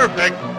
Perfect.